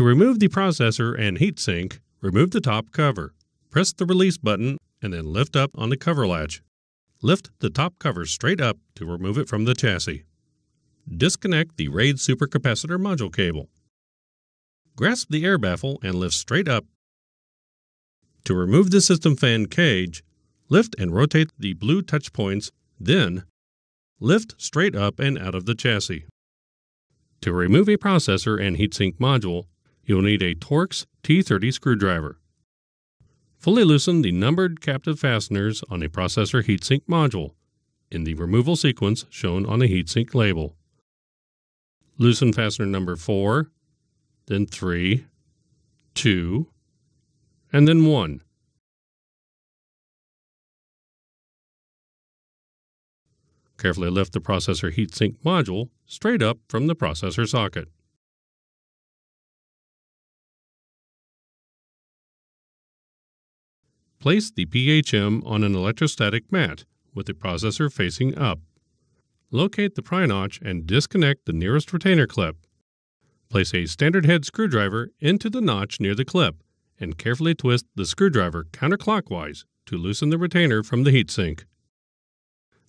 To remove the processor and heatsink, remove the top cover. Press the release button and then lift up on the cover latch. Lift the top cover straight up to remove it from the chassis. Disconnect the RAID supercapacitor module cable. Grasp the air baffle and lift straight up. To remove the system fan cage, lift and rotate the blue touch points, then lift straight up and out of the chassis. To remove a processor and heatsink module, you'll need a Torx T30 screwdriver. Fully loosen the numbered captive fasteners on a processor heatsink module in the removal sequence shown on the heatsink label. Loosen fastener number 4, then 3, 2, and then 1. Carefully lift the processor heatsink module straight up from the processor socket. Place the PHM on an electrostatic mat with the processor facing up. Locate the pry notch and disconnect the nearest retainer clip. Place a standard head screwdriver into the notch near the clip and carefully twist the screwdriver counterclockwise to loosen the retainer from the heatsink.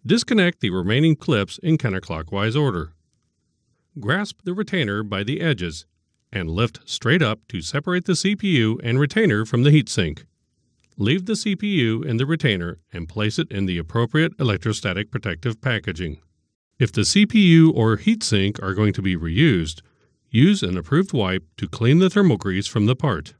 Disconnect the remaining clips in counterclockwise order. Grasp the retainer by the edges and lift straight up to separate the CPU and retainer from the heatsink. Leave the CPU in the retainer and place it in the appropriate electrostatic protective packaging. If the CPU or heatsink are going to be reused, use an approved wipe to clean the thermal grease from the part.